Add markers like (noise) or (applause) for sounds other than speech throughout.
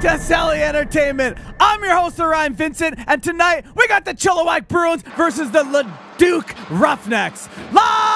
back to Celly Entertainment. I'm your host, Orion Vincent, and tonight we got the Chilliwack Bruins versus the Leduc Roughnecks. Live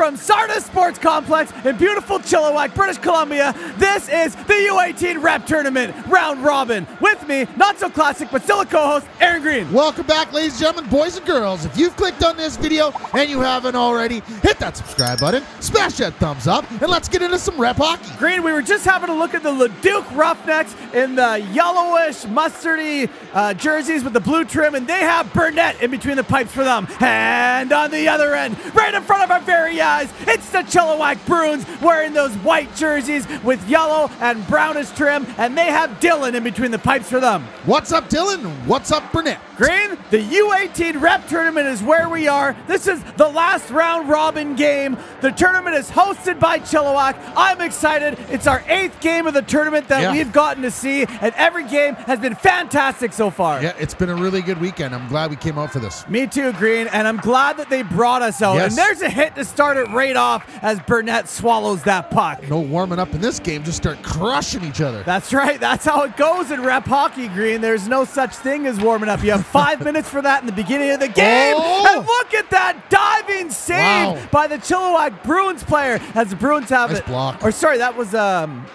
from Sardis Sports Complex in beautiful Chilliwack, British Columbia, this is the U18 Rep Tournament Round Robin. With me, not so classic, but still a co-host, Aaron Green. Welcome back, ladies and gentlemen, boys and girls. If you've clicked on this video and you haven't already, hit that subscribe button, smash that thumbs up, and let's get into some rep hockey. Green, we were just having a look at the Leduc Roughnecks in the yellowish, mustardy uh, jerseys with the blue trim, and they have Burnett in between the pipes for them. And on the other end, right in front of our very eyes, it's the Chilliwack Bruins wearing those white jerseys with yellow and brownish trim, and they have Dylan in between the pipes for them. What's up, Dylan? What's up, Burnett? Green, the U18 rep tournament is where we are. This is the last round robin game. The tournament is hosted by Chilliwack. I'm excited. It's our eighth game of the tournament that Yeah. we've gotten to see, and every game has been fantastic so far. Yeah, it's been a really good weekend. I'm glad we came out for this. Me too, Green, and I'm glad that they brought us out. Yes. And there's a hit to start it right off as Burnett swallows that puck. No warming up in this game, just start crushing each other. That's right. That's how it goes in rep hockey, Green. There's no such thing as warming up. You have five (laughs) minutes for that in the beginning of the game. Oh! And look at that diving save Wow. by the Chilliwack Bruins player as the Bruins have Nice it. block. Or sorry, that was um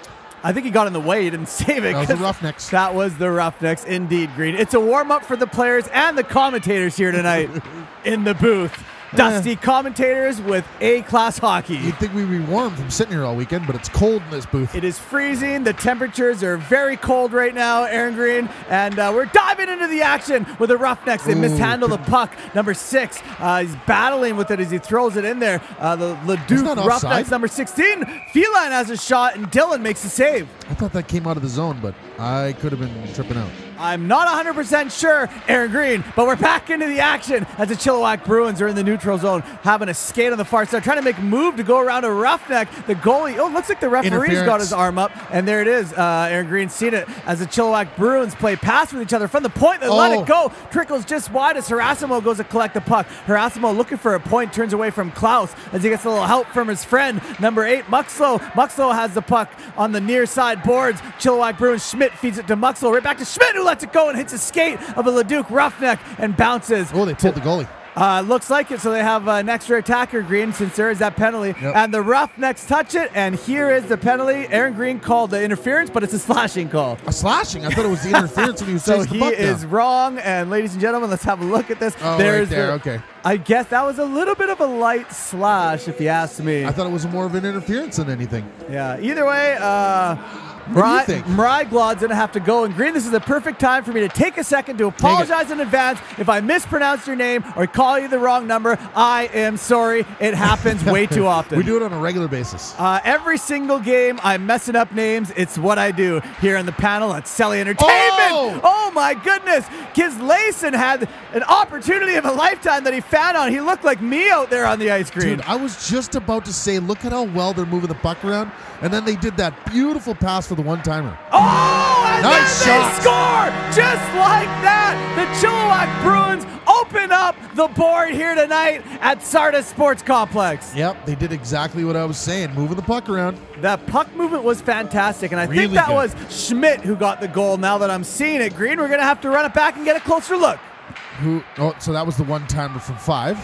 I think he got in the way. He didn't (laughs) save it. That was the Roughnecks. That was the Roughnecks, indeed, Green. It's a warm up for the players and the commentators here tonight (laughs) in the booth. Dusty commentators with A class hockey. You'd think we'd be warm from sitting here all weekend, but it's cold in this booth. It is freezing. The temperatures are very cold right now, Aaron Green. And uh, we're diving into the action with the Roughnecks. They Ooh, mishandle the puck. Number six, uh, he's battling with it as he throws it in there. Uh, the Leduc Roughnecks, offside. number 16. Phelan has a shot, and Dylan makes the save. I thought that came out of the zone, but I could have been tripping out. I'm not 100% sure, Aaron Green, but we're back into the action as the Chilliwack Bruins are in the neutral zone, having a skate on the far side, trying to make a move to go around a roughneck. The goalie, oh, looks like the referee's got his arm up, and there it is. Uh, Aaron Green seen it as the Chilliwack Bruins play pass with each other from the point. They let Oh. it go. Trickles just wide as Harasimo goes to collect the puck. Harasimo looking for a point, turns away from Klaus as he gets a little help from his friend, number eight, Muxlow. Muxlow has the puck on the near side boards. Chilliwack Bruins, Schmidt feeds it to Muxlow, right back to Schmidt, who lets it go and hits a skate of a Leduc roughneck and bounces. Oh, they pulled the goalie. Uh, looks like it. So they have uh, an extra attacker, Green, since there is that penalty. Yep. And the Roughnecks touch it, and here is the penalty. Aaron Green called the interference, but it's a slashing call. A slashing. I thought it was the interference when he was (laughs) So he is down. wrong. And ladies and gentlemen, let's have a look at this. Oh, right There's there, the- okay. I guess that was a little bit of a light slash, if you ask me. I thought it was more of an interference than anything. Yeah. Either way, uh, What do you Mariah, think? Mryglod's gonna have to go. And Green, this is the perfect time for me to take a second to apologize in advance if I mispronounced your name or call you the wrong number. I am sorry. It happens way too (laughs) often. We do it on a regular basis. Uh, every single game, I'm messing up names. It's what I do here on the panel at Celly Entertainment. Oh! Oh, my goodness. Kiz Layson had an opportunity of a lifetime that he found on. He looked like me out there on the ice screen. Dude, I was just about to say, look at how well they're moving the puck around, and then they did that beautiful pass for the one timer. Oh, and Nice then shot. they score just like that. The Chilliwack Bruins open up the board here tonight at Sardis Sports Complex. Yep, they did exactly what I was saying, moving the puck around. That puck movement was fantastic, and I think that good. was Schmidt who got the goal. Now that I'm seeing it, Green, we're gonna have to run it back and get a closer look. Who? Oh, so that was the one timer from five.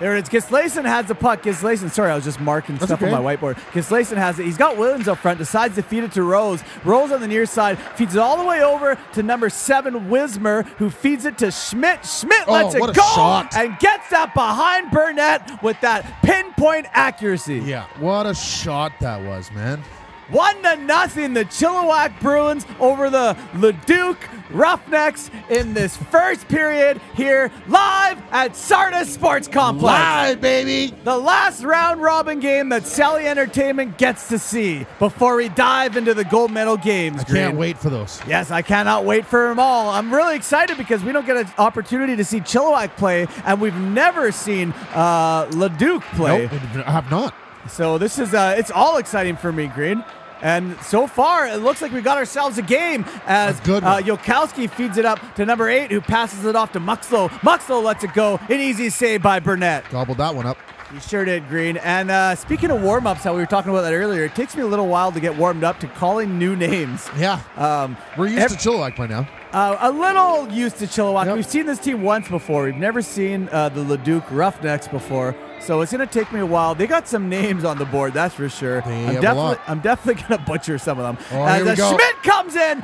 There it is. Gislason has the puck. Gislason, sorry, I was just marking That's stuff okay. on my whiteboard. Gislason has it. He's got Williams up front, decides to feed it to Rose. Rose on the near side, feeds it all the way over to number seven, Wismer, who feeds it to Schmidt. Schmidt Oh, lets it go shot. and gets that behind Burnett with that pinpoint accuracy. Yeah, what a shot that was, man. One to nothing, the Chilliwack Bruins over the Leduc Roughnecks in this first period here live at Sardis Sports Complex. Live, baby. The last round robin game that Celly Entertainment gets to see before we dive into the gold medal games. I can't wait for those. Yes, I cannot wait for them all. I'm really excited because we don't get an opportunity to see Chilliwack play, and we've never seen uh, Leduc play. Nope, I have not. So this is uh, it's all exciting for me, Green. And so far, it looks like we got ourselves a game as A good uh. Yokowski feeds it up to number eight, who passes it off to Muxlow. Muxlow lets it go. An easy save by Burnett. Gobbled that one up. You sure did, Green. And uh, speaking of warm ups, how we were talking about that earlier, it takes me a little while to get warmed up to calling new names. Yeah. Um, We're used to Chilliwack by now. Uh, a little used to Chilliwack. Yep. We've seen this team once before. We've never seen uh, the Leduc Roughnecks before. So it's going to take me a while. They got some names on the board, that's for sure. They I'm definitely. I'm definitely (laughs) going to butcher some of them. Oh, As uh. Schmidt comes in,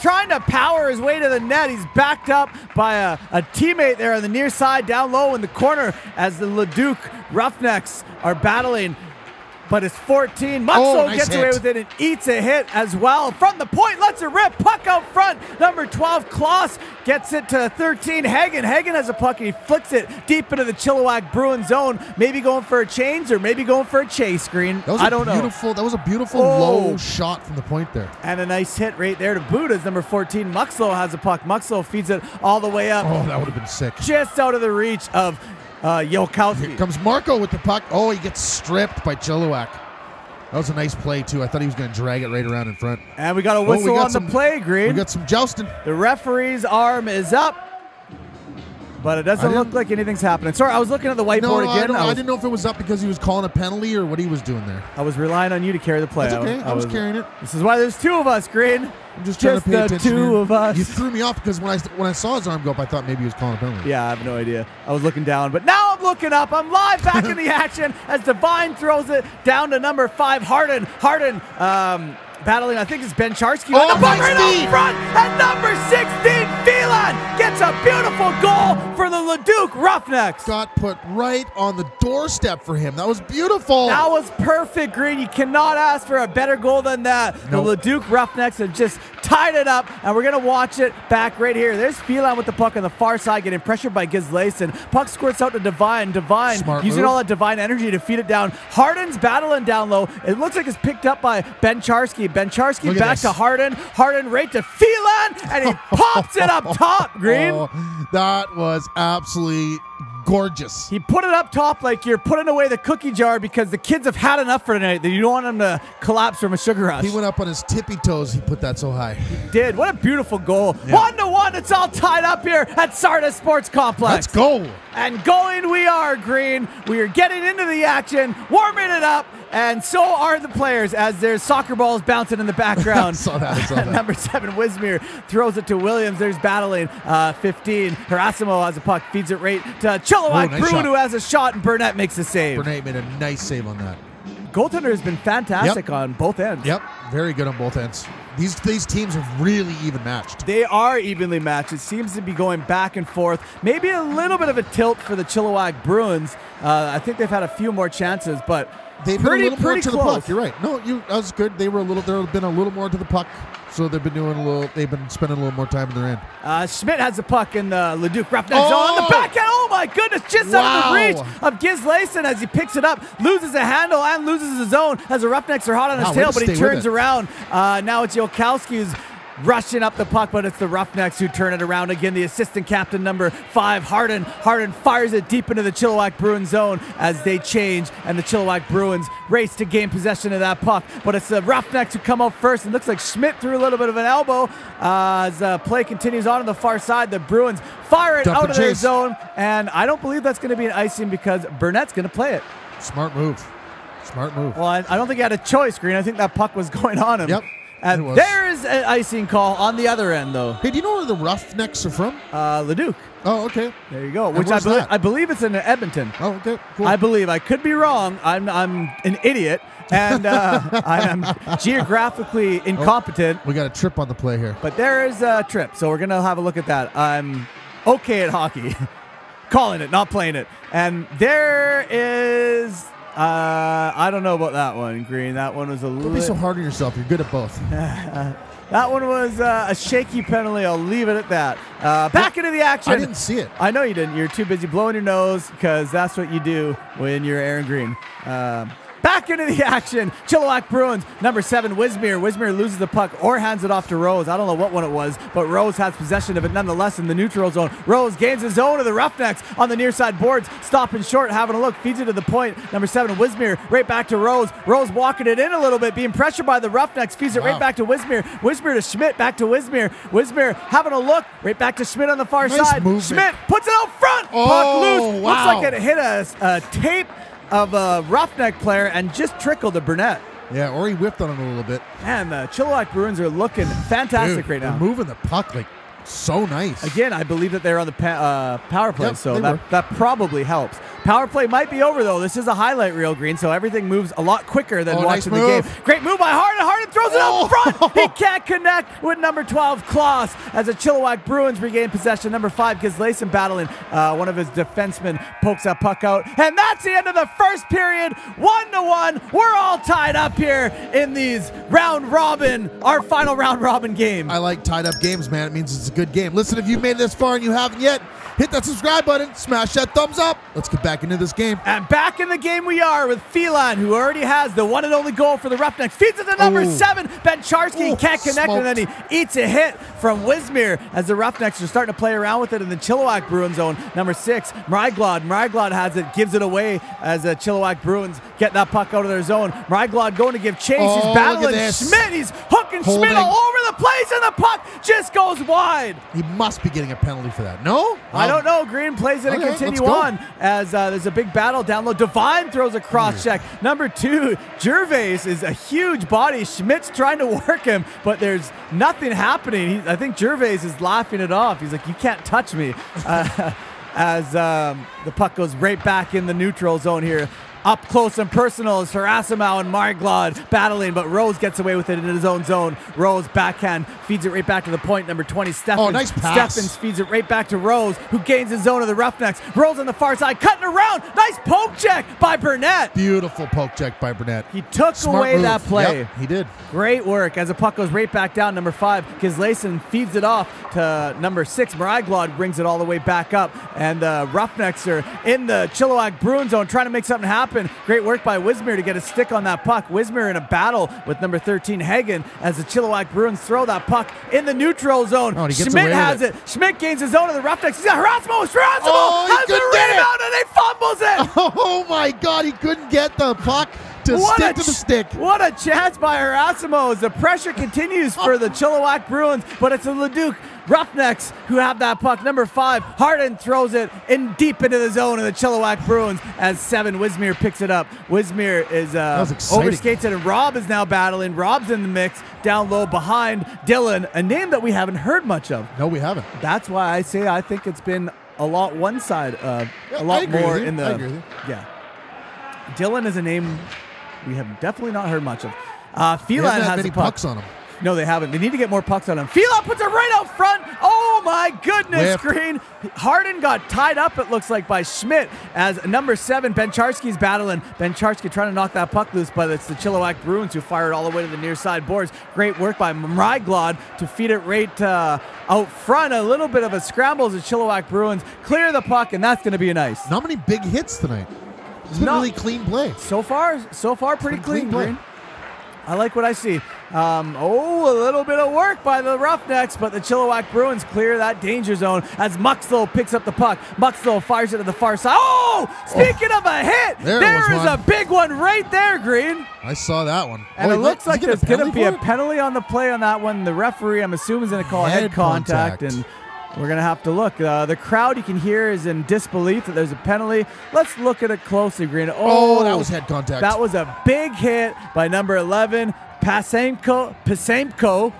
trying to power his way to the net. He's backed up by a, a teammate there on the near side, down low in the corner, as the Leduc Roughnecks are battling. But it's 14. Muxlow Oh, nice gets away with it and eats a hit as well. From the point, lets it rip. Puck out front. Number 12, Kloss gets it to 13. Hagen. Hagen has a puck and he flicks it deep into the Chilliwack Bruin zone. Maybe going for a change or maybe going for a chase screen. That was I a don't know. beautiful. That was a beautiful Oh. low shot from the point there. And a nice hit right there to boot as number 14, Muxlow has a puck. Muxlow feeds it all the way up, Oh, that would have been sick. just out of the reach of uh, Here comes Marco with the puck. Oh, he gets stripped by Chilliwack. That was a nice play too. I thought he was going to drag it right around in front. And we got a Oh, whistle got on some- the play, Green. We got some jousting. The referee's arm is up, but it doesn't look like anything's happening. Sorry, I was looking at the whiteboard No, I, again. I, I was, didn't know if it was up because he was calling a penalty or what he was doing there. I was relying on you to carry the play. That's okay. I was carrying it. This is why there's two of us, Green. I'm just trying Just to pay the attention. two of us. You threw me off because when I when I saw his arm go up, I thought maybe he was calling a penalty. Yeah, I have no idea. I was looking down, but now I'm looking up. I'm live back in (laughs) the action as Divine throws it down to number five, Harden. Harden um, battling, I think it's Ben Charsky. Oh, the puck nice right out front. And number 16, Phelan gets a beautiful goal for the Leduc Roughnecks. Got put right on the doorstep for him. That was beautiful. That was perfect, Green. You cannot ask for a better goal than that. Nope. The Leduc Roughnecks have just tied it up, and we're going to watch it back right here. There's Phelan with the puck on the far side, getting pressured by Gizlason. Puck squirts out to Divine. Divine Smart using move. all that Divine energy to feed it down. Harden's battling down low. It looks like it's picked up by Ben Charsky. Ben Charsky back this. to Harden. Harden right to Phelan, and he (laughs) pops it up top, Green. Oh, that was absolutely gorgeous. He put it up top like you're putting away the cookie jar because the kids have had enough for tonight. That you don't want them to collapse from a sugar rush. He went up on his tippy toes. He put that so high. He did. What a beautiful goal. Yeah. One to one. It's all tied up here at Sardis Sports Complex. Let's go. And going we are, Green. We are getting into the action, warming it up, and so are the players as there's soccer balls bouncing in the background. (laughs) Saw that, I saw that. (laughs) Number seven, Wismere throws it to Williams. There's battling. Uh, 15, Harasimo has a puck, feeds it right to Chilliwack Ooh, nice Bruin, shot. who has a shot, and Burnett makes the save. Burnett made a nice save on that. Goaltender has been fantastic on both ends. Yep, very good on both ends. These these teams are really even matched. They are evenly matched. It seems to be going back and forth. Maybe a little bit of a tilt for the Chilliwack Bruins. Uh, I think they've had a few more chances, but They've pretty, been a little more to close. the puck. You're right. No, you that was good. They were a little. They've been a little more to the puck, so they've been doing a little. They've been spending a little more time in their end. Uh, Schmidt has the puck in the Leduc Roughnecks Oh! zone on the backhand. Oh my goodness, just out of the reach of Giz Layson as he picks it up, loses a handle and loses his own as the Roughnecks are hot on his Wow, tail, but he turns around. Uh, now it's Yokowski who's rushing up the puck, but it's the Roughnecks who turn it around again. The assistant captain, number five, Harden. Harden fires it deep into the Chilliwack Bruins zone as they change, and the Chilliwack Bruins race to gain possession of that puck. But it's the Roughnecks who come up first. It looks like Schmidt threw a little bit of an elbow uh, as uh, play continues on on the far side. The Bruins fire it Dump out and of their zone, and I don't believe that's going to be an icing because Burnett's going to play it. Smart move. Smart move. Well, I, I don't think he had a choice, Green. I think that puck was going on him. Yep, Was. there is an icing call on the other end, though. Hey, do you know where the Roughnecks are from? Uh, Leduc. Oh, okay. There you go. And Which I, that? I believe it's in Edmonton. Oh, okay. Cool. I believe. I could be wrong. I'm I'm an idiot and uh, (laughs) I am geographically incompetent. we got a trip on the play here. But there is a trip, so we're gonna have a look at that. I'm okay at hockey, (laughs) calling it, not playing it. And there is. Uh, I don't know about that one, Green. That one was a little. Don't be so hard on yourself. You're good at both. (laughs) That one was uh, a shaky penalty. I'll leave it at that. Uh, back into the action. I didn't see it. I know you didn't. You're too busy blowing your nose because that's what you do when you're Aaron Green. Um, back into the action. Chilliwack Bruins, number seven, Wismere. Wismere loses the puck or hands it off to Rose. I don't know what one it was, but Rose has possession of it nonetheless in the neutral zone. Rose gains his own to the Roughnecks on the near side boards, stopping short, having a look, feeds it to the point. Number seven, Wismere, right back to Rose. Rose walking it in a little bit, being pressured by the Roughnecks, feeds it Wow. right back to Wismere. Wismere to Schmidt, back to Wismere. Wismere having a look, right back to Schmidt on the far Nice side. movement. Schmidt puts it out front. Oh, Puck loose. wow. Looks like it hit a, a tape of a roughneck player and just trickled to Burnett. Yeah, or he whipped on it a little bit. Man, the Chilliwack Bruins are looking fantastic Dude, right they're now. moving the puck like so nice. Again, I believe that they're on the pa- uh, power play, Yep, so that, were. that probably helps. Power play might be over though. This is a highlight reel, Green, so everything moves a lot quicker than Oh, nice watching the game. Great move by Harden. Harden throws it Oh. up front. He (laughs) can't connect with number 12, Kloss, as the Chilliwack Bruins regain possession. Number five, Gislayson battling. Uh, one of his defensemen pokes that puck out, and that's the end of the first period. One to one. We're all tied up here in these round robin, our final round robin game. I like tied up games, man. It means it's a good game. Listen, if you've made it this far and you haven't yet, hit that subscribe button, smash that thumbs up. Let's get back into this game. And back in the game we are with Phelan, who already has the one and only goal for the Roughnecks. Feeds it to number Ooh. seven, Ben Charsky. Ooh, can't connect, and then he eats a hit from Wismir as the Roughnecks are starting to play around with it in the Chilliwack Bruins zone. Number six, Mryglod. Mryglod has it, gives it away as the Chilliwack Bruins get that puck out of their zone. Mryglod going to give chase. Oh, He's battling. Schmidt. He's hooking Holding. Schmidt all over the place, and the puck just goes wide. He must be getting a penalty for that. No? I Um, don't know. Green plays it and continue on as uh, there's a big battle down low. Divine throws a cross check. Number two, Gervais is a huge body. Schmidt's trying to work him, but there's nothing happening. He, I think Gervais is laughing it off. He's like, "You can't touch me." (laughs) Uh, (laughs) as um, the puck goes right back in the neutral zone here. Up close and personal is Harasimo and Mryglod battling, but Rose gets away with it in his own zone. Rose backhand feeds it right back to the point. Number 20, Stephens. Oh, nice pass. Stephens feeds it right back to Rose, who gains his zone of the Roughnecks. Rose on the far side, cutting around. Nice poke check by Burnett. Beautiful poke check by Burnett. He took Smart away move. that play. Yep, he did. Great work as the puck goes right back down. Number five, Gislayson feeds it off to number six. Mryglod brings it all the way back up. And the Roughnecks are in the Chilliwack Bruin zone trying to make something happen. Great work by Wismir to get a stick on that puck. Wismir in a battle with number 13, Hagen, as the Chilliwack Bruins throw that puck in the neutral zone. Oh, Schmidt has it. it. Schmidt gains his own of the Roughnecks. He's got Harasimo. Harasimo Oh, he has the it. rebound and he fumbles it. (laughs) Oh my God, he couldn't get the puck to stick to the stick. What a chance by Erasimo as the pressure continues for the Chilliwack Bruins, but it's the Leduc Roughnecks who have that puck. Number five, Harden throws it in deep into the zone of the Chilliwack Bruins as seven, Wismir picks it up. Wismir is uh, overskates it, and Rob is now battling. Rob's in the mix down low behind Dylan, a name that we haven't heard much of. No, we haven't. That's why I say I think it's been a lot one side, uh, Yeah, a lot more in the. I agree with you. Yeah. Dylan is a name we have definitely not heard much of. Uh, He hasn't had has many the puck. pucks on him. No, they haven't. They need to get more pucks on him. Phelan puts it right out front. Oh my goodness, Whiff. Green. Harden got tied up, it looks like, by Schmidt as number seven, Bencharski's battling. Bencharski trying to knock that puck loose, but it's the Chilliwack Bruins who fired all the way to the near side boards. Great work by Mryglod to feed it right uh, out front. A little bit of a scramble as the Chilliwack Bruins clear the puck, and that's going to be nice. Not many big hits tonight. It's been No. really clean play. So far, so far, pretty clean, clean play. Green. I like what I see. Um, oh, a little bit of work by the Roughnecks, but the Chilliwack Bruins clear that danger zone as Muxlow picks up the puck. Muxlow fires it to the far side. Oh, speaking of a hit, There there is one. a big one right there, Green. I saw that one. And Oh, it looks like there's going to be a penalty on the play on that one. The referee, I'm assuming, is going to call head, Head contact, contact. and we're going to have to look. Uh, the crowd, you can hear, is in disbelief that there's a penalty. Let's look at it closely, Green. Oh, that was head contact. That was a big hit by number 11, Pasemko. Pasemko.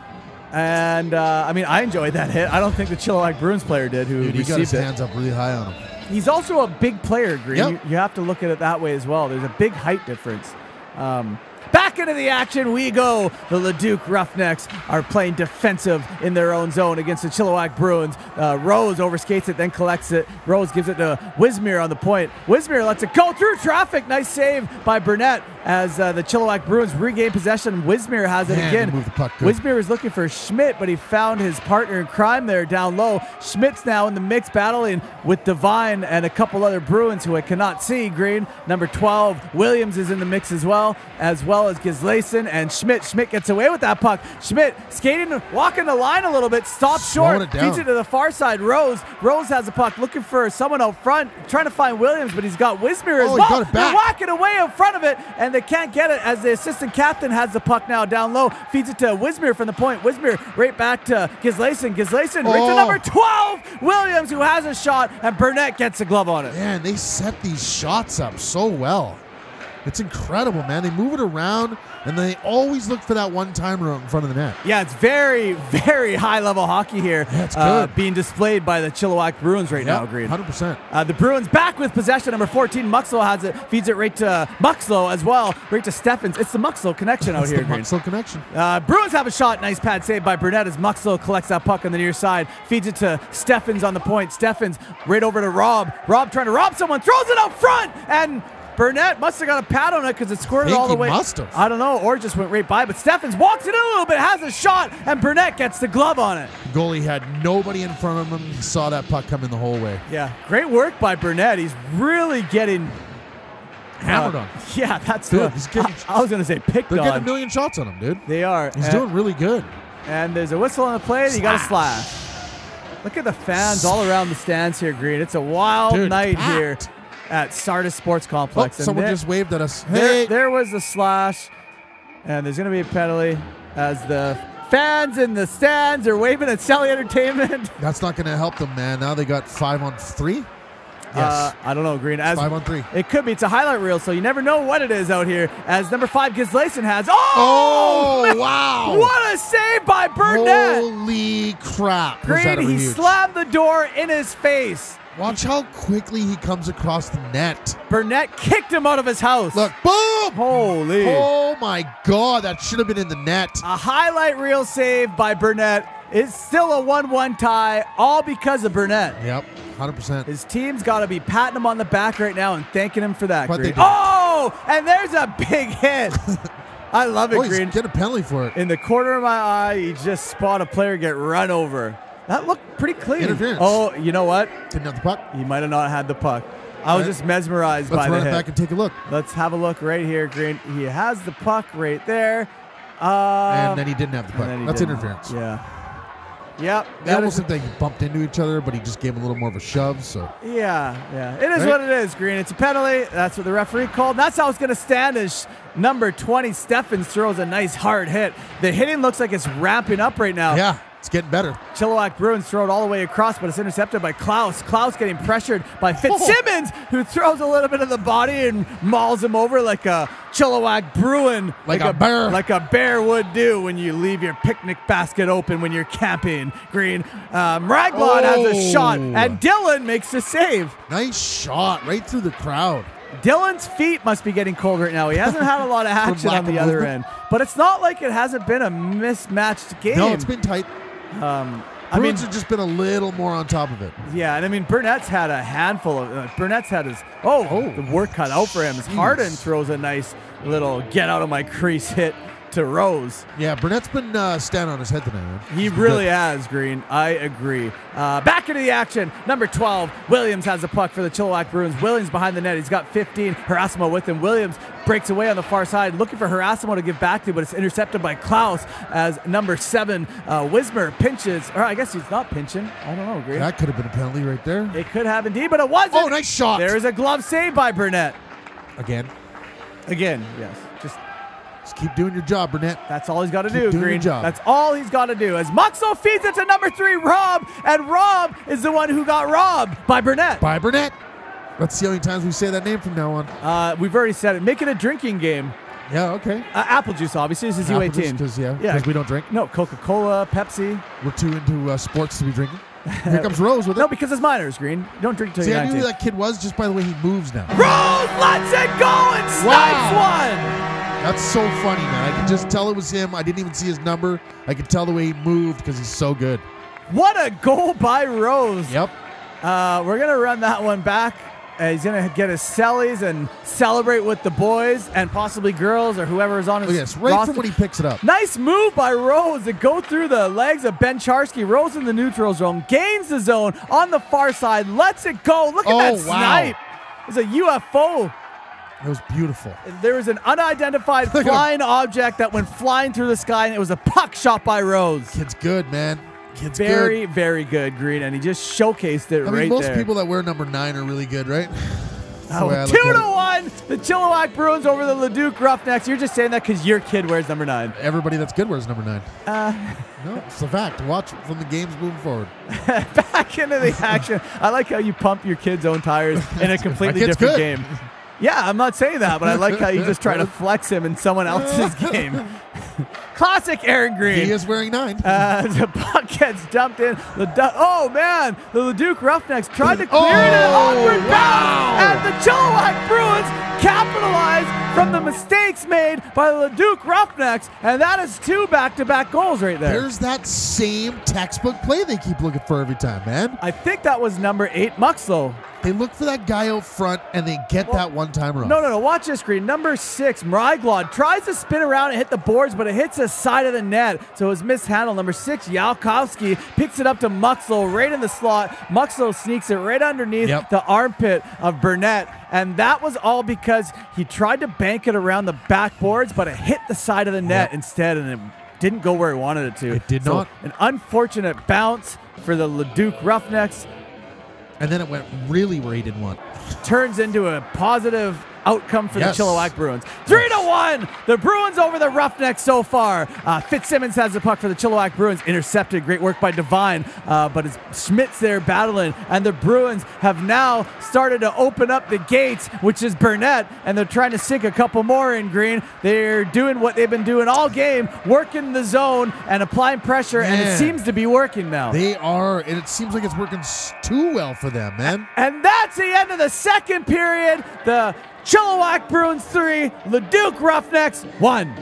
And uh, I mean, I enjoyed that hit. I don't think the Chilliwack Bruins player did who Dude, he got his it. hands up really high on him. He's also a big player, Green. Yep. You, you have to look at it that way as well. There's a big height difference. Um, back into the action we go. The Leduc Roughnecks are playing defensive in their own zone against the Chilliwack Bruins. Uh, Rose overskates it, then collects it. Rose gives it to Wismir on the point. Wismir lets it go through traffic. Nice save by Burnett as uh, the Chilliwack Bruins regain possession. Wismir has it Man, again. they moved the puck good. Wismir was looking for Schmidt, but he found his partner in crime there down low. Schmidt's now in the mix battling with Devine and a couple other Bruins who I cannot see. Green, number 12, Williams is in the mix as well, as well as Gislayson and Schmidt. Schmidt gets away with that puck. Schmidt skating, walking the line a little bit, stops short, it feeds it to the far side. Rose, Rose has the puck, looking for someone out front, trying to find Williams, but he's got Wismir as Oh, he well. got it back. They're whacking away in front of it, and they can't get it as the assistant captain has the puck now down low. Feeds it to Wismir from the point. Wismir right back to Gislason. Gislason right to Oh. number 12, Williams, who has a shot, and Burnett gets a glove on it. Man, they set these shots up so well. It's incredible, man. They move it around, and they always look for that one timer in front of the net. Yeah, it's very, (laughs) very high level hockey here. Yeah, uh, good. being displayed by the Chilliwack Bruins right now, Green. hundred percent. Uh, the Bruins back with possession. Number 14, Muxlow has it, feeds it right to Muxlow as well, right to Steffens. It's the Muxlow connection out here, the Green. Muxlow connection. Uh, Bruins have a shot. Nice pad save by Burnett as Muxlow collects that puck on the near side, feeds it to Steffens on the point. Steffens right over to Rob. Rob trying to rob someone, throws it out front, and Burnett must have got a pad on it because it squirted all the way. must have. I don't know, or just went right by. But Steffens walks it in a little bit, has a shot, and Burnett gets the glove on it. The goalie had nobody in front of him. He saw that puck coming the whole way. Yeah, great work by Burnett. He's really getting Hammered uh, on. (laughs) Yeah, that's Good. the. He's getting- I, (laughs) I was gonna say picked They're getting a million shots on him, dude. They are. He's and, doing really good. and there's a whistle on the play. You got a Slash. slash. Look at the fans all around the stands here, Green. It's a wild Dude, night packed. here at Sardis Sports Oh, Complex. And someone there, just waved at us. there, Hey, there was the slash, and there's gonna be a penalty as the fans in the stands are waving at Celly Entertainment. (laughs) that's not going to help them, man. Now they got five on three. Yes, Uh, I don't know, Green. As five on three. It could be. It's a highlight reel, so you never know what it is out here. As number five Gislason has. Oh! Oh, wow! (laughs) What a save by Burnett! Holy crap! Green, he huge? slammed the door in his face. Watch how quickly he comes across the net. Burnett kicked him out of his house. Look, boom! Holy. Oh my god, that should have been in the net. A highlight reel save by Burnett. It's still a 1 1 tie, all because of Burnett. Yep, 100%. His team's got to be patting him on the back right now and thanking him for that. But they Green. Oh, and there's a big hit. (laughs) I love it, Oh, he's Green. get a penalty for it. In the corner of my eye, you just spot a player get run over. That looked pretty clean. Interference. Oh, you know what? Didn't have the puck. He might have not had the puck. I was Right. just mesmerized Let's by the run it hit. back and take a look. Let's have a look right here, Green. He has the puck right there. Um, and then he didn't have the puck. and then he That's interference. Yeah. Yep. They that almost is- looked like they bumped into each other, but he just gave him a little more of a shove. So yeah, yeah. It is Right? what it is, Green. It's a penalty. That's what the referee called. And that's how it's going to stand as number 20, Steffens, throws a nice hard hit. The hitting looks like it's ramping up right now. yeah, it's getting better. Chilliwack Bruins throw it all the way across, but it's intercepted by Klaus. Klaus getting pressured by (laughs) Fitzsimmons, who throws a little bit of the body and mauls him over like a Chilliwack Bruin. Like a bear. Like a bear would do when you leave your picnic basket open when you're camping. Green. Um, Raglon has a Oh. shot, and Dylan makes the save. Nice shot right through the crowd. Dylan's feet must be getting cold right now. He hasn't had a lot of (laughs) action on the other end. But it's not like it hasn't been a mismatched game. No, it's been tight. Um, I mean, have just been a little more on top of it. Yeah, and I mean Burnett's had a handful of. Uh, Burnett's had his oh, Oh, the work cut out for him. As. Harden throws a nice little get out of my crease hit to Rose. Yeah, Burnett's been uh, standing on his head tonight, man. He really good. has, Green. I agree. Uh, back into the action. Number 12, Williams has the puck for the Chilliwack Bruins. Williams behind the net. He's got 15. Harasimo with him. Williams breaks away on the far side, looking for Harasimo to give back to, but it's intercepted by Klaus as number seven, uh, Wismer pinches. Or I guess he's not pinching. I don't know, Green. That could have been a penalty right there. It could have indeed, but it wasn't. Oh, nice shot. There is a glove save by Burnett. Again. Again, yes. Just keep doing your job, Burnett. that's all he's got to do, doing your Green. job. That's all he's got to do. As Muxlow feeds it to number three, Rob, and Rob is the one who got robbed by Burnett. Bye, Burnett. That's the only times we say that name from now on. Uh, we've already said it. Make it a drinking game. Yeah, okay. Uh, apple juice, obviously. This is Apple U18. Because yeah, Yeah. we don't drink. No, Coca Cola, Pepsi. We're too into uh, sports to be drinking. (laughs) Here comes Rose with it. No, because it's minors, Green. You don't drink till See, you're I knew 19. who that kid was just by the way he moves now. Rose lets it go and snipes one. That's so funny, man. I could just tell it was him. I didn't even see his number. I could tell the way he moved because he's so good. What a goal by Rose. Yep. Uh, we're gonna run that one back. Uh, he's gonna get his sellies and celebrate with the boys and possibly girls or whoever is on his at this. Right roster. from when he picks it up. Nice move by Rose to go through the legs of Ben Charsky. Rose in the neutral zone, gains the zone on the far side, lets it go. Look at Oh, that wow. snipe. It's a UFO. It was beautiful. There was an unidentified (laughs) Look at him. flying object that went flying through the sky, and it was a puck shot by Rose. Kid's good, man. Kid's Very, good. very good, Green, and he just showcased it I mean, right most there. people that wear number nine are really good, right? the way I Oh, two to one. The Chilliwack Bruins over the Leduc Roughnecks. You're just saying that because your kid wears number nine. Everybody that's good wears number nine. Uh, (laughs) No, it's a fact. Watch from the games moving forward. back into the action. I like how you pump your kid's own tires (laughs) in a completely different good. game. Yeah, I'm not saying that, but I like how you just try to flex him in someone else's (laughs) game. Classic Aaron Green. He is wearing nine. Uh, (laughs) the puck gets dumped in. The du- oh man, the Leduc Roughnecks tried to clear Oh, it at awkward wow. bounds, and the Chilliwack Bruins capitalize from the mistakes made by the Leduc Roughnecks, and that is two back-to-back goals right there. There's that same textbook play they keep looking for every time, man. I think that was number eight, Muxlow. They look for that guy out front and they get that one timer off. No, no, no. Watch this screen. Number six, Mryglod tries to spin around and hit the boards, but it hits the side of the net. So it was mishandled. Number six, Yalkowski picks it up to Muxlow right in the slot. Muxlow sneaks it right underneath Yep. the armpit of Burnett. And that was all because he tried to bank it around the backboards, but it hit the side of the net Yep. instead, and it didn't go where he wanted it to. It did So not. An unfortunate bounce for the Leduc Roughnecks And then it went really where he didn't want. turns into a positive outcome for Yes. the Chilliwack Bruins. Three to one. The Bruins over the Roughnecks so far. Uh, Fitzsimmons has the puck for the Chilliwack Bruins. Intercepted. Great work by Devine. Uh, but it's Schmitz there battling, and the Bruins have now started to open up the gates, which is Burnett, and they're trying to sink a couple more in green. They're doing what they've been doing all game, working the zone and applying pressure, and it seems to be working now. They are, and it seems like it's working too well for them, man. And that's the end of the second period. The Chilliwack Bruins three, Leduc Roughnecks one.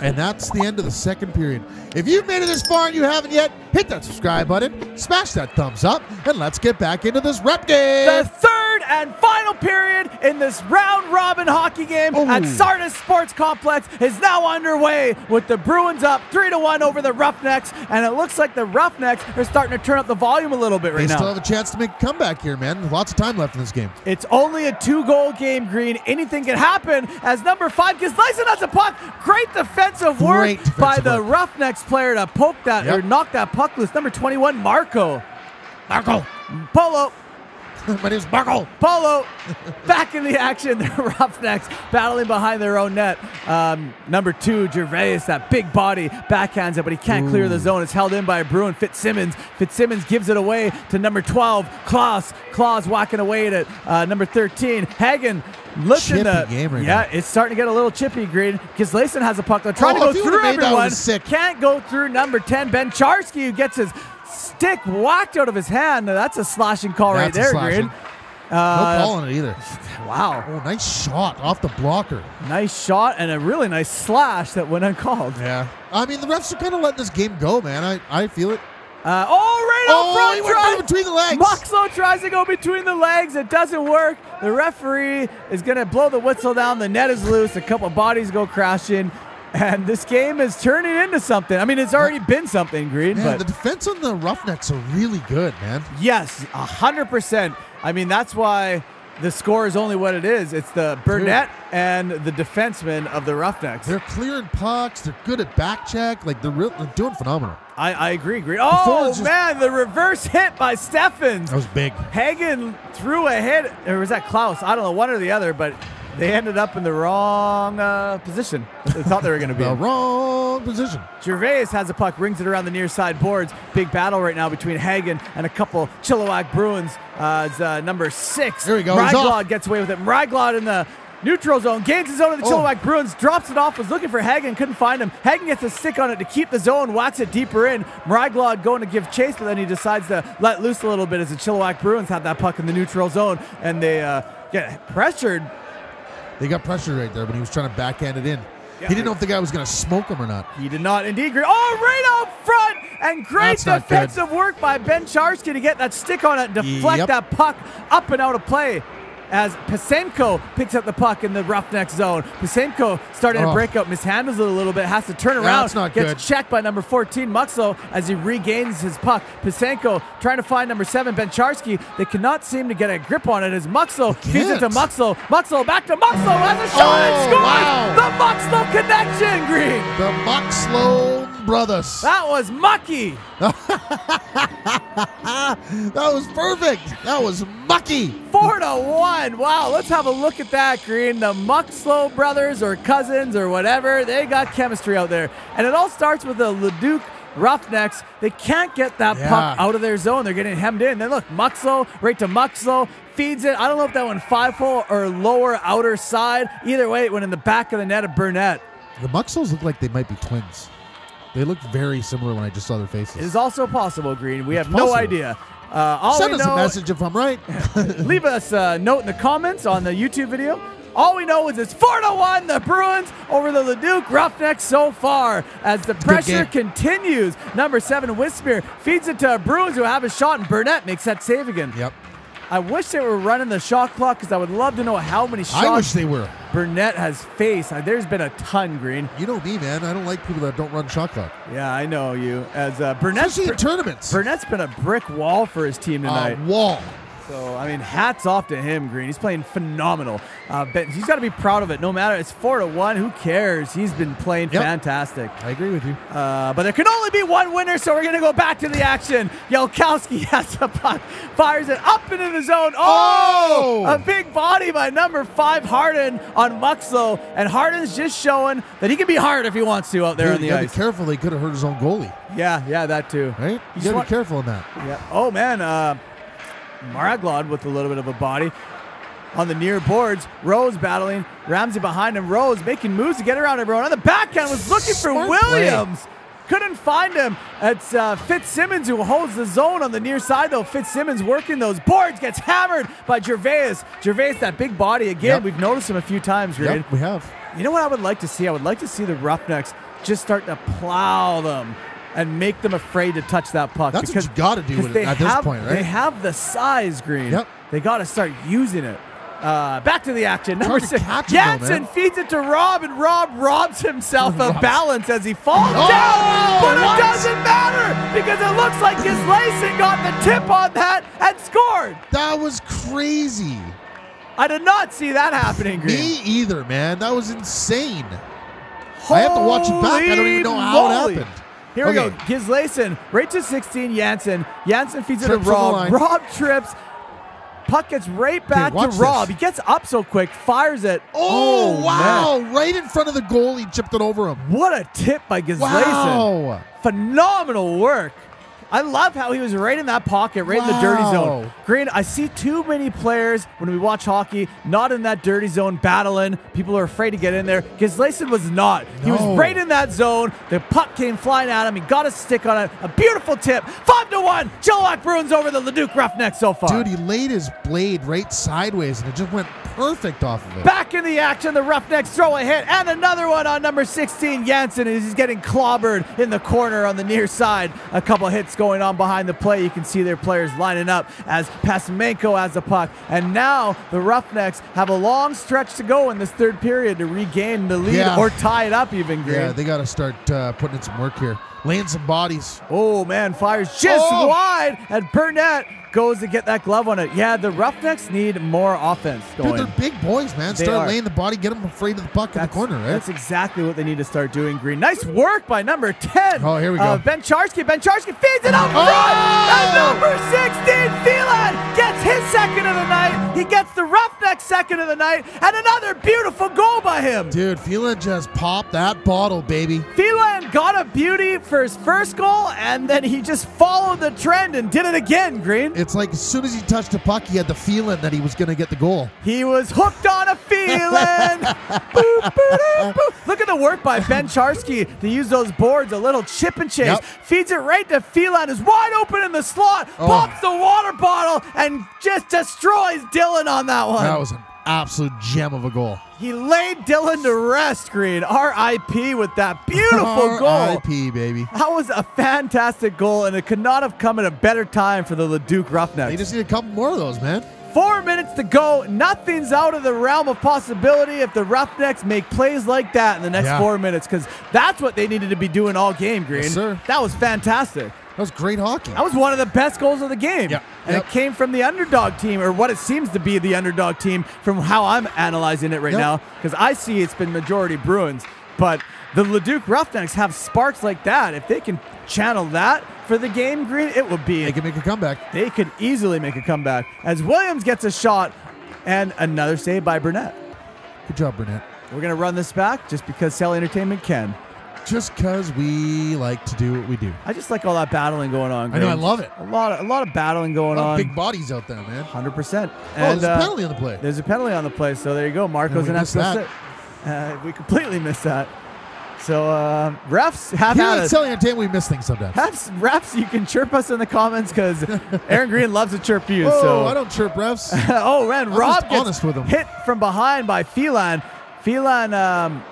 And that's the end of the second period. If you've made it this far and you haven't yet, hit that subscribe button, smash that thumbs up, and let's get back into this rep game. The third and final period in this round robin hockey game Ooh. at Sardis Sports Complex is now underway with the Bruins up three to one over the Roughnecks, and it looks like the Roughnecks are starting to turn up the volume a little bit right now. they still have a chance to make a comeback here, man. Lots of time left in this game. It's only a two-goal game, Green. Anything can happen as number five gives Lyson has a puck. Great defensive work Great defensive by the work. Roughnecks player to poke that or knock that puck loose. Number 21, Marco. Marco. Polo. My name's Marco. Polo back in the action. (laughs) The Roughnecks battling behind their own net. Um, number two, Gervais, that big body, backhands it, but he can't clear the zone. It's held in by Bruin. Fitzsimmons. Fitzsimmons gives it away to number 12, Klaus. Klaus whacking away at it. Uh, number 13, Hagen. Listen to game right yeah, now. it's starting to get a little chippy. Green because Layson has a puck. They're trying Oh, to go through would've made that, everyone. sick. Can't go through number 10, Ben Charsky, who gets his stick whacked out of his hand. Now, That's a slashing call right That's a there. Green. No Uh, call on it either. Wow. Oh, nice shot off the blocker. Nice shot and a really nice slash that went uncalled. Yeah. I mean, the refs are kind of letting this game go, man. I, I feel it. Uh, oh, right Oh, front he went right between the legs. Muxlow tries to go between the legs. It doesn't work. The referee is going to blow the whistle down. The net is loose. A couple bodies go crashing. And this game is turning into something. I mean, it's already been something, Green, Man, the defense on the Roughnecks are really good, man. yes, 100%. I mean, that's why the score is only what it is. It's the Burnett and the defenseman of the Roughnecks. They're clearing pucks. They're good at back check. Like they're, real, they're doing phenomenal. I, I agree, Green. Oh, just- man, the reverse hit by Steffens. That was big. Hagen threw a hit, or was that Klaus? I don't know, one or the other, but they ended up in the wrong uh, position. They thought they were going to be. The in. wrong position. Gervais has a puck, rings it around the near side boards. Big battle right now between Hagen and a couple Chilliwack Bruins. Uh, it's uh, number six. Here we go. Ryglod gets away with it. Ryglod in the neutral zone gains his zone of the Oh. Chilliwack Bruins, drops it off, was looking for Hagen, couldn't find him. Hagen gets a stick on it to keep the zone, whacks it deeper in. Ryglod going to give chase, but then he decides to let loose a little bit as the Chilliwack Bruins have that puck in the neutral zone, and they uh, get pressured. They got pressure right there when he was trying to backhand it in. Yeah. He didn't know if the guy was going to smoke him or not. He did not indeed. Oh, right out front! And great That's defensive work by Ben Charsky to get that stick on it and deflect Yep. that puck up and out of play. As Pasenko picks up the puck in the roughneck zone. Pasenko starting to Oh. break up, mishandles it a little bit, has to turn around. That's not gets good. checked by number 14, Muxlow, as he regains his puck. Pasenko trying to find number 7, Bencharski. They cannot seem to get a grip on it as Muxlow feeds it to. Muxlow. Muxlow back to Muxlow, has a shot and Oh, scores! wow. The Muxlow connection, Green! The Muxlow Brothers. That was mucky. (laughs) that was perfect. That was mucky. Four to one. Wow, let's have a look at that, Green. The Muxlow brothers or cousins or whatever, they got chemistry out there. And it all starts with the Leduc Roughnecks. They can't get that Yeah. puck out of their zone. They're getting hemmed in. Then look, Muxlow right to Muxlow. Feeds it. I don't know if that went five hole or lower outer side. Either way, it went in the back of the net of Burnett. The Muxels look like they might be twins. They look very similar when I just saw their faces. It's also possible, Green. We It's have no idea. Uh, all Send we us know, a message if I'm right. (laughs) Leave us a note in the comments on the YouTube video. All we know is it's 4 to 1, the Bruins over the Leduc Roughnecks so far as the pressure continues. Number 7, Wismere feeds it to Bruins who have a shot, and Burnett makes that save again. yep. I wish they were running the shot clock because I would love to know how many shots. I wish they were. Burnett has faced. There's been a ton, Green. You know me, man. I don't like people that don't run shot clock. Yeah, I know you. As uh, Burnett's, Especially in tournaments. Burnett's been a brick wall for his team tonight. A wall. So, I mean, hats off to him, Green. He's playing phenomenal. Uh, but he's got to be proud of it. No matter it's four to one, who cares? He's been playing Yep. fantastic. I agree with you. Uh, but there can only be one winner, so we're gonna go back to the action. Yelkowski (laughs) has the puck, fires it up into the zone. Oh, Oh! a big body by number five Harden on Muxlow, and Harden's just showing that he can be hard if he wants to out there Dude, on you the gotta ice. be careful. He could have hurt his own goalie, Yeah, yeah, that too. right? You, just gotta be careful in that. Yeah. Oh man, uh, Mryglod with a little bit of a body on the near boards. Rose battling Ramsey behind him. Rose making moves to get around everyone. On the backhand was looking for. Williams. Couldn't find him. It's uh, Fitzsimmons who holds the zone on the near side, though. Fitzsimmons working those boards, gets hammered by Gervais. Gervais, that big body again. Yep. We've noticed him a few times. Yep, we have. You know what I would like to see? I would like to see the Roughnecks just start to plow them and make them afraid to touch that puck. That's what because, you gotta do because with- they at this have- point, right? They have the size, Green. Yep. They got to start using it. Uh, back to the action. Number six. catch 'em, though, Jansen feeds it to Rob, and Rob robs himself of balance as he falls Oh, down. But what? it doesn't matter because it looks like his Layson got the tip on that and scored. That was crazy. I did not see that happening, Green. Me either, man. That was insane. I have to watch it back. I don't even know how it happened. Here we Okay. go. Gislayson right to 16. Jansen. Jansen feeds it Trip to Rob. Rob trips. Puck gets right back to Rob. this. He gets up so quick, fires it. Oh, oh man. wow. Right in front of the goal. He chipped it over him. What a tip by Gislayson. Wow. Phenomenal work. I love how he was right in that pocket, right in the dirty zone. Green, I see too many players when we watch hockey not in that dirty zone battling. People are afraid to get in there. Gislayson was not. He was right in that zone. The puck came flying at him. He got a stick on it. A beautiful tip. Five to one. Chilliwack Bruins over the Leduc Roughnecks so far. Dude, he laid his blade right sideways and it just went perfect off of it. Back in the action, the Roughnecks throw a hit and another one on number 16, Jansen, as he's getting clobbered in the corner on the near side. A couple hits going on behind the play. You can see their players lining up as Pasimenko has the puck. And now the Roughnecks have a long stretch to go in this third period to regain the lead Yeah. or tie it up even, Green. Yeah, they got to start uh, putting in some work here. Laying some bodies. Oh man, fires just Oh! wide, and Burnett goes to get that glove on it. Yeah, the Roughnecks need more offense Dude, they're big boys, man. They Start are. laying the body, get them afraid of the puck in the corner, right? That's exactly what they need to start doing, Green. Nice work by number 10. Oh, here we Uh, go. ben Charsky. Ben Charsky feeds it out Oh! front. And number 16, Phelan, gets his second of the night. He gets the Roughnecks second of the night. And another beautiful goal by him. Dude, Phelan just popped that bottle, baby. Phelan got a beauty for his first goal, and then he just followed the trend and did it again, Green. It's like as soon as he touched the puck, he had the feeling that he was going to get the goal. He was hooked on a feeling. (laughs) Boop, boop, boop. Look at the work by Ben Charsky to use those boards, a little chip and chase. Yep. Feeds it right to Phelan, is wide open in the slot, Oh. pops the water bottle, and just destroys Dylan on that one. That was an absolute gem of a goal. he laid Dylan to rest, Green. R.I.P. with that beautiful (laughs) goal. R.I.P., baby. That was a fantastic goal, and it could not have come at a better time for the Leduc Roughnecks. They just need a couple more of those, man. Four minutes to go. Nothing's out of the realm of possibility if the Roughnecks make plays like that in the next Yeah. four minutes, because that's what they needed to be doing all game, Green. Yes, sir. That was fantastic. That was great hockey. That was one of the best goals of the game. Yep. And Yep. it came from the underdog team, or what it seems to be the underdog team from how I'm analyzing it right Yep. now, because I see it's been majority Bruins. but the Leduc Roughnecks have sparks like that. If they can channel that for the game, Green, it would be. They can make a comeback. They could easily make a comeback as Williams gets a shot and another save by Burnett. Good job, Burnett. We're gonna run this back just because Celly Entertainment can. Just because we like to do what we do. I just like all that battling going on. I know, I love it. A lot, of, a lot of battling going on. big bodies out there, man. Hundred percent. Oh, there's a penalty on the play. There's a penalty on the play, so there you go. Marco's we an missed explicit. Uh, we completely missed that. So uh, refs have Here at us. Selling Entertainment, we miss things sometimes. Refs, refs, you can chirp us in the comments because (laughs) Aaron Green loves to chirp you. Oh, so I don't chirp refs. (laughs) oh, man, Rob honest with him. hit from behind by Phelan. Phelan, um,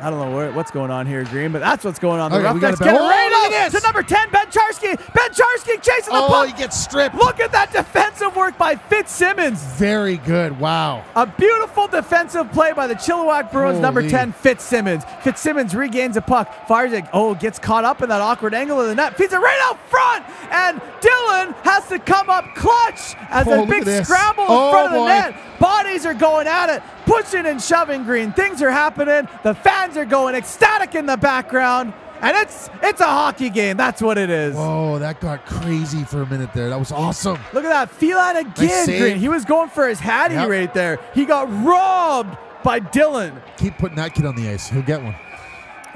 I don't know where, what's going on here, Green, but that's what's going on. The Okay, Roughnecks get. Oh, right look up at this. to number 10, Ben Charsky. Ben Charsky chasing the oh, puck. he gets stripped. Look at that defensive work by Fitzsimmons. Very good. Wow. A beautiful defensive play by the Chilliwack Bruins, number 10, Fitzsimmons. Fitzsimmons regains a puck, fires it, oh, gets caught up in that awkward angle of the net, feeds it right out front, and Dylan has to come up clutch as Oh, a big scramble in Oh, front of the boy. net. Bodies are going at it, pushing and shoving green. Things are happening. The fans are going ecstatic in the background. And it's it's a hockey game. That's what it is. Whoa, that got crazy for a minute there. That was awesome. Look at that. Phelan again, save. Green. He was going for his hattie Yep. right there. He got robbed by Dylan. Keep putting that kid on the ice. He'll get one.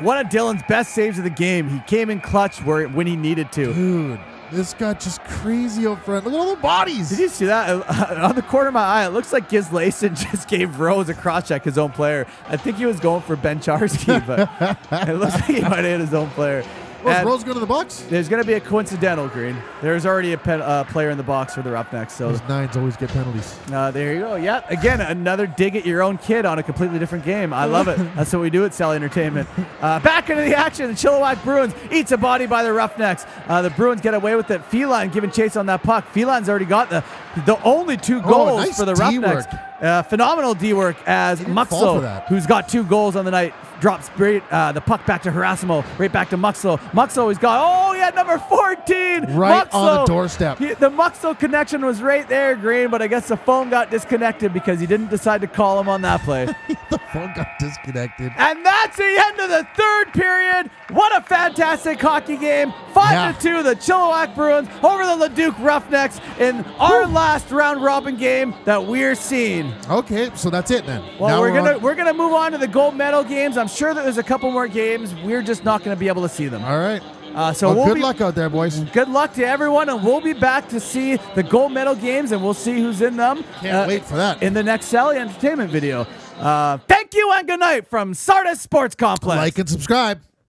One of Dylan's best saves of the game. He came in clutch where when he needed to. Dude, this got just crazy up front. Look at all the bodies. Did you see that Uh, (laughs) on the corner of my eye? It looks like Giz Layson (laughs) just gave Rose a cross check, his own player. I think he was going for Ben Charsky, but (laughs) it looks like he might have hit his own player. And Rose going to the box? there's going to be a coincidental green. There's already a pen, uh, player in the box for the Roughnecks, so Those nines always get penalties. Uh, there you go. Yeah, again, another dig at your own kid on a completely different game. I love it. (laughs) That's what we do at Celly Entertainment. Uh, back into the action. The Chilliwack Bruins eats a body by the Roughnecks. Uh, the Bruins get away with it. Phelan giving chase on that puck. Phelan's already got the the only two goals Oh, nice for the Roughnecks. Uh, phenomenal D work as didn't fall Muxlow, for that. who's got two goals on the night, drops uh, the puck back to Harasimo, right back to Muxlow. Muxlow, he's got, oh, yeah, number 14. Right on the doorstep. He- the Muxlow connection was right there, Green, but I guess the phone got disconnected because he didn't decide to call him on that play. (laughs) the phone got disconnected. and that's the end of the third period. What a fantastic hockey game. Five Yeah. to two, the Chilliwack Bruins over the Leduc Roughnecks in our last round robin game that we're seeing. Okay, so that's it then. Well, Now we're gonna on- we're gonna move on to the gold medal games. I'm sure that there's a couple more games. We're just not gonna be able to see them. All right. Uh, so Well, we'll good be, luck out there, boys. Good luck to everyone, and we'll be back to see the gold medal games, and we'll see who's in them. Can't uh, wait for that. in the next Celly Entertainment video. Uh, thank you and good night from Sardis Sports Complex. Like and subscribe.